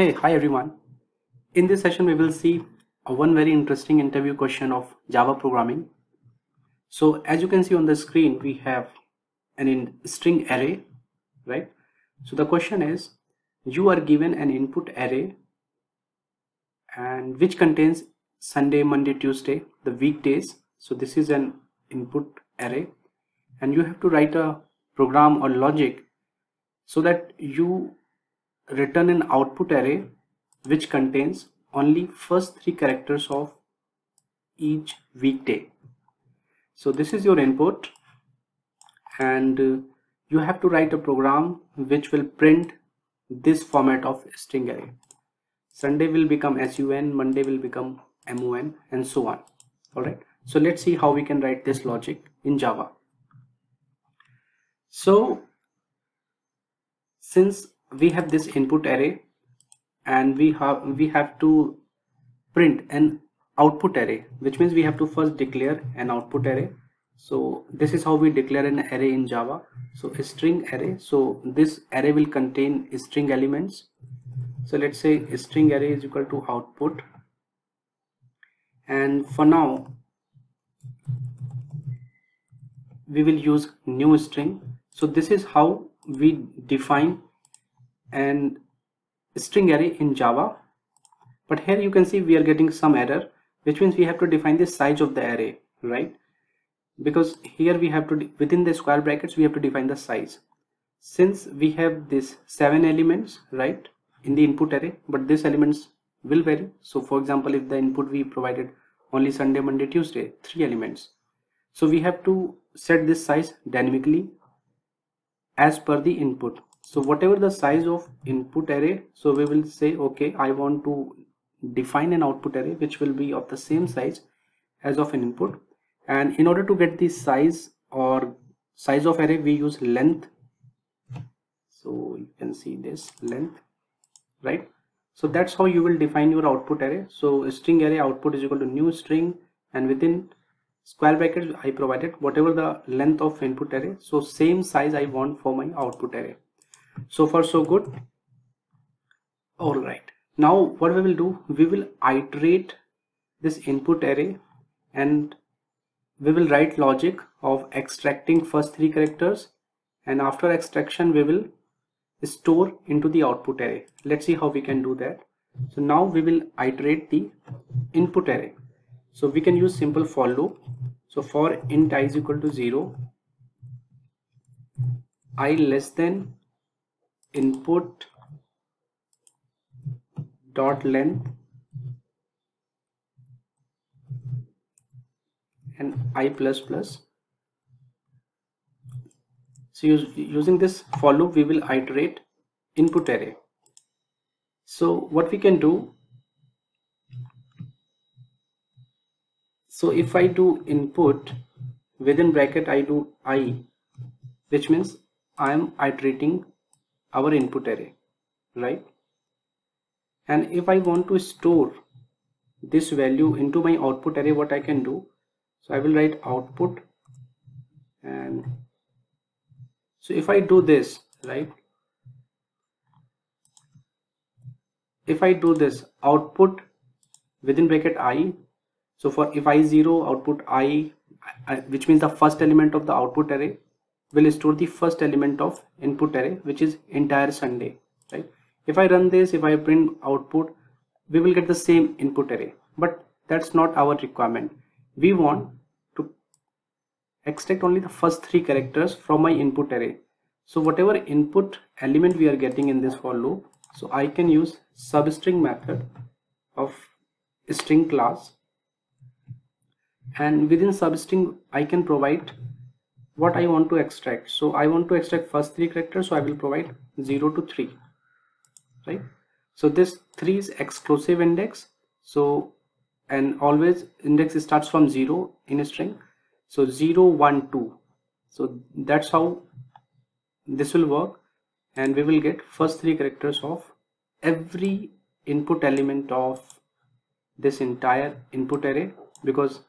Hey, hi everyone. In this session, we will see one very interesting interview question of Java programming. So as you can see on the screen, we have an in string array, right? So the question is, you are given an input array and which contains Sunday, Monday, Tuesday, the weekdays. So this is an input array and you have to write a program or logic so that you return an output array which contains only first three characters of each weekday. So this is your input and uh, you have to write a program which will print this format of string array. Sunday will become sun monday will become mon and so on. All right? So let's see how we can write this logic in java. So since we have this input array and we have we have to print an output array which means we have to first declare an output array. So this is how we declare an array in java. So a string array. So this array will contain string elements. So let's say string array is equal to output. And for now we will use new string. So this is how we define and string array in Java. But here you can see we are getting some error which means we have to define the size of the array right? Because here we have to within the square brackets we have to define the size. Since we have this seven elements right in the input array but these elements will vary. So for example if the input we provided only Sunday Monday Tuesday three elements. So we have to set this size dynamically as per the input so whatever the size of input array so we will say okay i want to define an output array which will be of the same size as of an input. And in order to get the size or size of array we use length. So you can see this length right? So that's how you will define your output array. So string array output is equal to new string and within square brackets i provided whatever the length of input array. So same size i want for my output array so far so good. All right. Now what we will do we will iterate this input array and we will write logic of extracting first three characters and after extraction we will store into the output array. Let's see how we can do that. So now we will iterate the input array. So we can use simple for loop. So for int i is equal to 0 i less than input dot length and i plus plus. So using this for loop we will iterate input array. So what we can do so if i do input within bracket i do i which means i am iterating our input array right? And if I want to store this value into my output array what I can do? So I will write output and so if I do this right? If I do this output within bracket i so for if i 0 output i, I which means the first element of the output array will store the first element of input array which is entire Sunday right? If I run this if I print output we will get the same input array but that's not our requirement. We want to extract only the first three characters from my input array. So whatever input element we are getting in this for loop so I can use substring method of string class. And within substring I can provide what I want to extract. So I want to extract first three characters so I will provide 0 to 3 right? So this 3 is exclusive index. So and always index starts from 0 in a string. So 0 1 2 so that's how this will work. And we will get first three characters of every input element of this entire input array because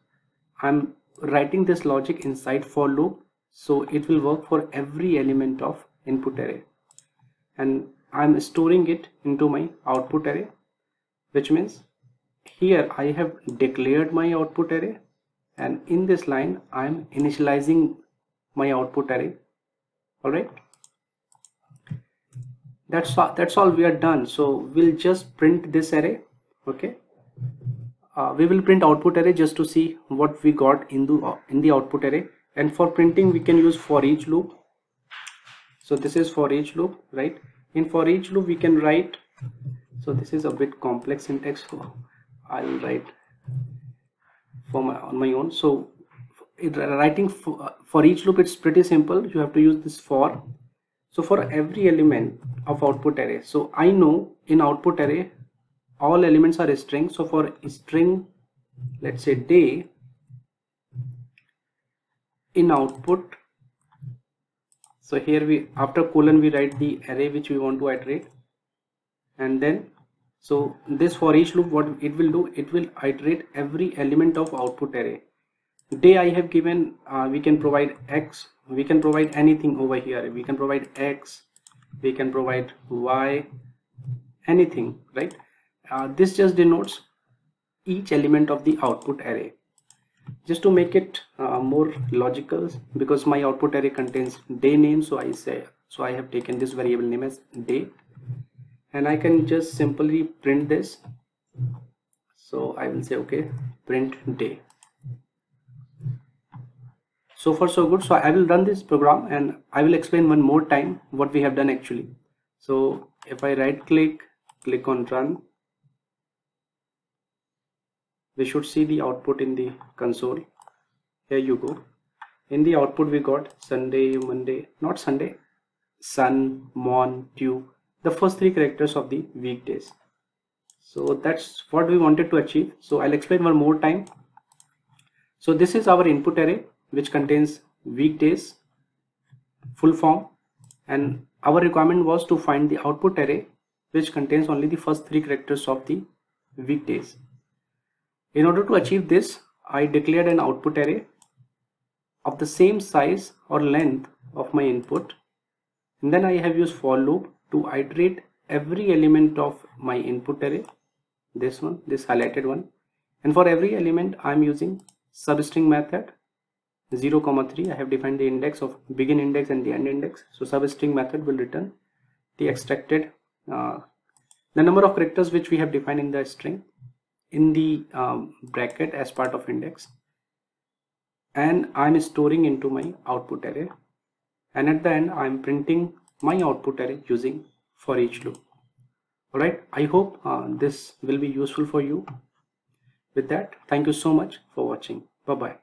I'm writing this logic inside for loop so it will work for every element of input array. And I'm storing it into my output array which means here I have declared my output array. And in this line I'm initializing my output array. Alright that's all that's all we are done. So we'll just print this array okay? Uh, we will print output array just to see what we got in the in the output array and for printing we can use for each loop. So this is for each loop right? In for each loop we can write so this is a bit complex syntax so I'll write for my on my own. So it, writing for, for each loop it's pretty simple. You have to use this for so for every element of output array. So I know in output array all elements are string. So for string let's say day in output. So here we after colon we write the array which we want to iterate. And then so this for each loop what it will do it will iterate every element of output array. Day i have given uh, we can provide x we can provide anything over here. We can provide x we can provide y anything right? Uh, this just denotes each element of the output array just to make it uh, more logical because my output array contains day name so I say so I have taken this variable name as day. And I can just simply print this. So I will say okay print day. So far so good. So I will run this program and I will explain one more time what we have done actually. So if I right click click on run we should see the output in the console. Here you go. In the output we got sunday monday not sunday sun mon tube the first three characters of the weekdays. So that's what we wanted to achieve. So i'll explain one more time. So this is our input array which contains weekdays full form and our requirement was to find the output array which contains only the first three characters of the weekdays in order to achieve this, I declared an output array of the same size or length of my input. And then I have used for loop to iterate every element of my input array. This one, this highlighted one. And for every element, I'm using substring method 0 comma 3 i have defined the index of begin index and the end index so substring method will return the extracted uh, the number of characters which we have defined in the string in the um, bracket as part of index. And I'm storing into my output array. And at the end I'm printing my output array using for each loop. Alright I hope uh, this will be useful for you. With that thank you so much for watching. Bye bye